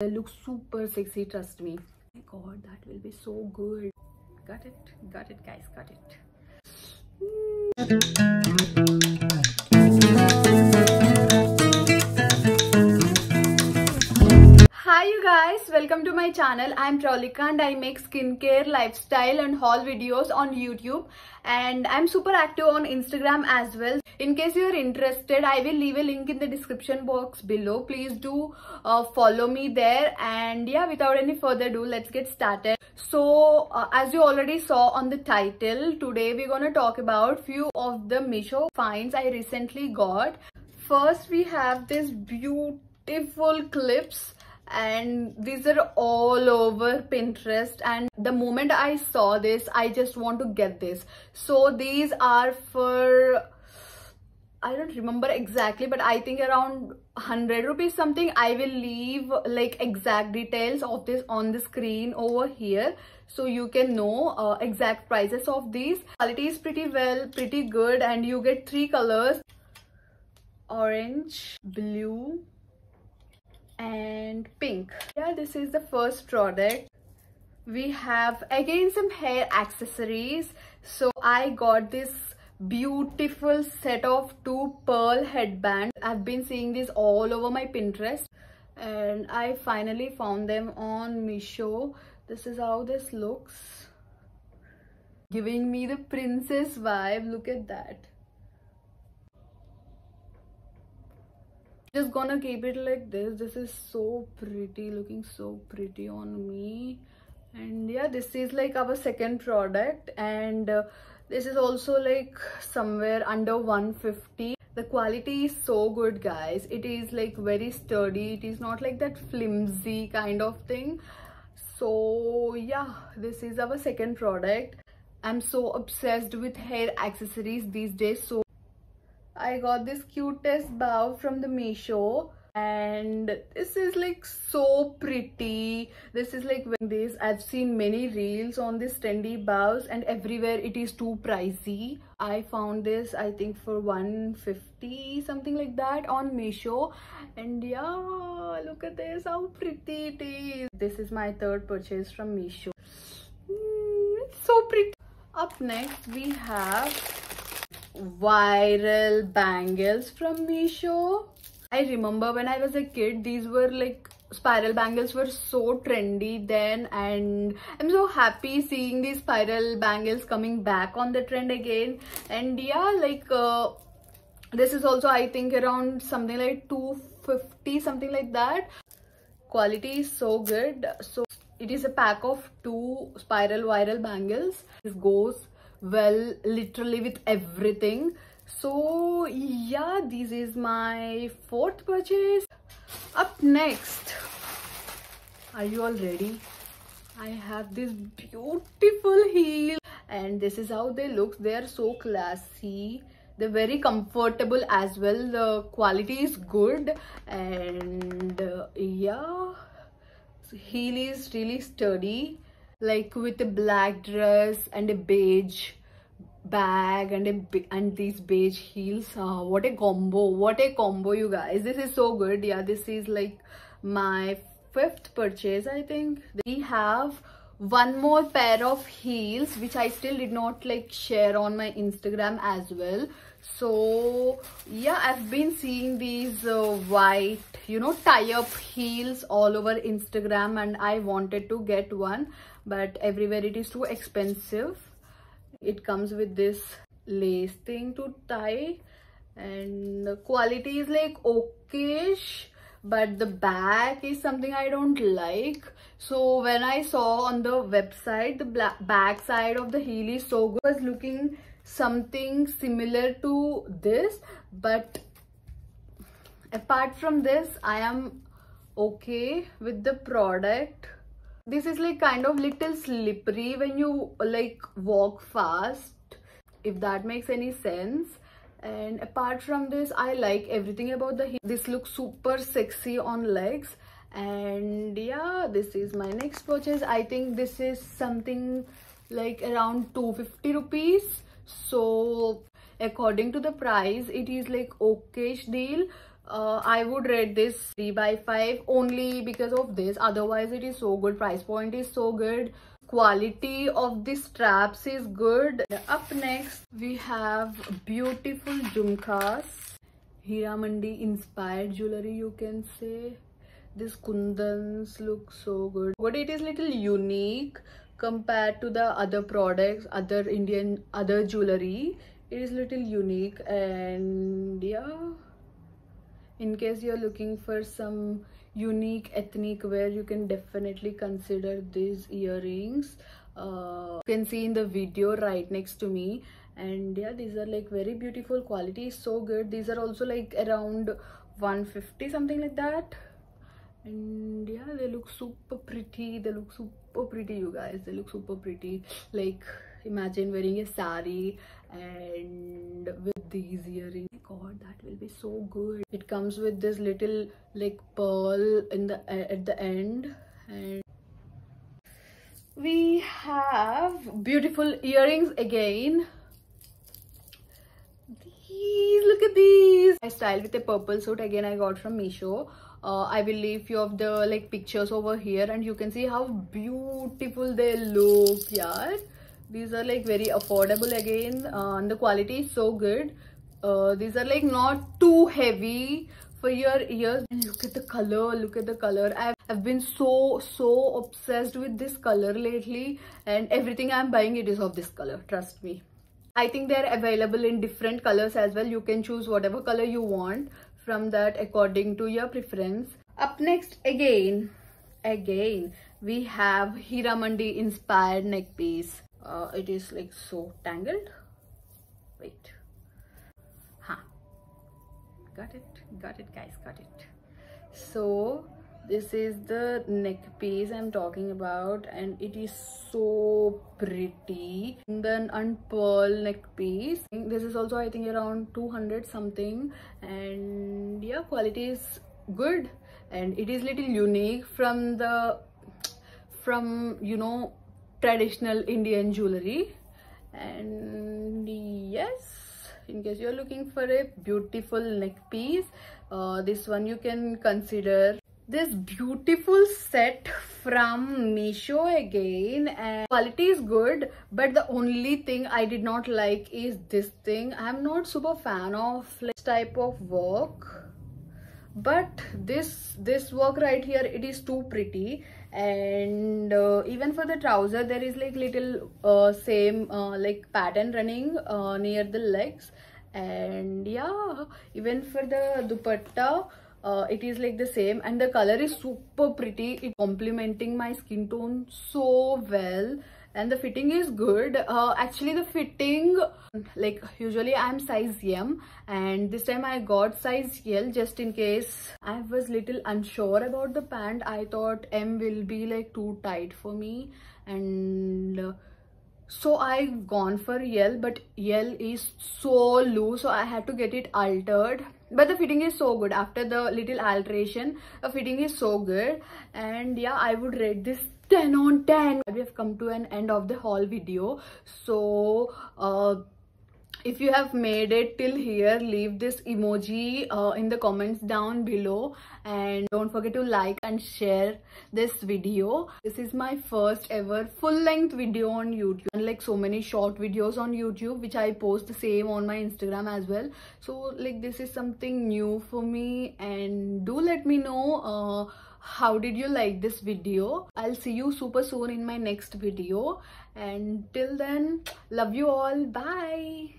they look super sexy trust me. My god that will be so good. Got it got it guys got it hmm. Hi you guys, welcome to my channel. I'm Pravallika and I make skincare, lifestyle and haul videos on YouTube and I'm super active on Instagram as well. In case you're interested, I will leave a link in the description box below. Please do uh, follow me there and yeah, without any further ado, let's get started. So uh, as you already saw on the title, today we're gonna talk about few of the Meesho finds I recently got. First we have this beautiful clips and these are all over pinterest. And the moment i saw this i just want to get this. So these are for I don't remember exactly but I think around 100 rupees something. I will leave like exact details of this on the screen over here. So you can know uh, exact prices of these. Quality is pretty well pretty good. And you get three colors. Orange blue and pink. Yeah this is the first product. We have again some hair accessories. So i got this beautiful set of two pearl headbands. I've been seeing these all over my pinterest and i finally found them on Meesho. this is how this looks. Giving me the princess vibe. Look at that just gonna keep it like this. This is so pretty looking so pretty on me. And yeah this is like our second product. And uh, this is also like somewhere under 150 the quality is so good guys. It is like very sturdy. It is not like that flimsy kind of thing. So yeah this is our second product. I'm so obsessed with hair accessories these days so I got this cutest bow from the Meesho. And this is like so pretty. This is like when this i've seen many reels on this trendy bows and everywhere it is too pricey. I found this i think for 150 something like that on Meesho. And yeah look at this how pretty it is. This is my third purchase from Meesho. Mm, it's so pretty. Up next we have viral bangles from Meesho. I remember when I was a kid, these were like spiral bangles were so trendy then and I'm so happy seeing these spiral bangles coming back on the trend again. And yeah like uh, this is also I think around something like 250 something like that. Quality is so good. So it is a pack of two spiral viral bangles. This goes well literally with everything. So yeah this is my fourth purchase. Up next are you all ready? I have this beautiful heel and this is how they look. They are so classy. They're very comfortable as well. The quality is good and uh, yeah heel is really sturdy like with a black dress and a beige bag and a and these beige heels. Uh, what a combo what a combo you guys. This is so good. Yeah this is like my fifth purchase i think. We have one more pair of heels which i still did not like share on my instagram as well so yeah i've been seeing these uh, white you know tie-up heels all over instagram and i wanted to get one but everywhere it is too expensive it comes with this lace thing to tie and the quality is like okayish but the back is something I don't like. So when I saw on the website, the back side of the heel is so good. I was looking something similar to this, but apart from this, I am okay with the product. This is like kind of little slippery when you like walk fast if that makes any sense. And apart from this i like everything about the this looks super sexy on legs. And yeah this is my next purchase. I think this is something like around 250 rupees so according to the price it is like okay deal uh, I would rate this 3 by 5 only because of this. Otherwise, it is so good. Price point is so good. Quality of the straps is good. Up next, we have beautiful jhumkas. Heeramandi inspired jewelry you can say. This kundans look so good. But it is little unique compared to the other products, other Indian, other jewelry. It is little unique and yeah. In case you're looking for some unique ethnic wear you can definitely consider these earrings. Uh, you can see in the video right next to me. And yeah these are like very beautiful quality. So good. These are also like around 150 something like that and yeah they look super pretty they look super pretty you guys they look super pretty. Like imagine wearing a sari and with these earrings. God that will be so good. It comes with this little like pearl in the uh, at the end and we have beautiful earrings again. These look at these. I style with a purple suit again i got from Meesho uh, i will leave few of the like pictures over here and you can see how beautiful they look yeah these are like very affordable again uh, and the quality is so good. Uh, these are like not too heavy for your ears. And look at the color look at the color. I've, I've been so so obsessed with this color lately and everything i'm buying it is of this color trust me. I think they're available in different colors as well. You can choose whatever color you want from that according to your preference. Up next again again we have Heeramandi inspired neck piece uh, it is like so tangled. Wait. Huh. Got it got it guys got it. So this is the neck piece i'm talking about and it is so pretty. And then and pearl neck piece. This is also i think around 200 something. And yeah quality is good. And it is little unique from the from you know traditional Indian jewelry. And yes in case you're looking for a beautiful neck piece uh, this one you can consider this beautiful set from Meesho again and quality is good but the only thing I did not like is this thing. I'm not super fan of this type of work but this this work right here it is too pretty. And uh, even for the trouser there is like little uh, same uh, like pattern running uh, near the legs. And yeah even for the dupatta uh, it is like the same. And the color is super pretty. It complementing my skin tone so well. And the fitting is good. Uh, actually the fitting like usually i'm size m. And this time i got size l just in case i was little unsure about the pant. I thought m will be like too tight for me. And uh, so i gone for l but l is so loose so i had to get it altered but the fitting is so good. After the little alteration the fitting is so good. And yeah i would rate this 10 on 10 we have come to an end of the haul video. So uh, if you have made it till here leave this emoji uh, in the comments down below. And don't forget to like and share this video. This is my first ever full-length video on youtube. Unlike so many short videos on youtube which i post the same on my instagram as well. So like this is something new for me. And do let me know uh, how did you like this video? I'll see you super soon in my next video. And till then love you all. Bye